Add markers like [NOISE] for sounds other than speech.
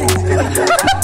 it. [LAUGHS]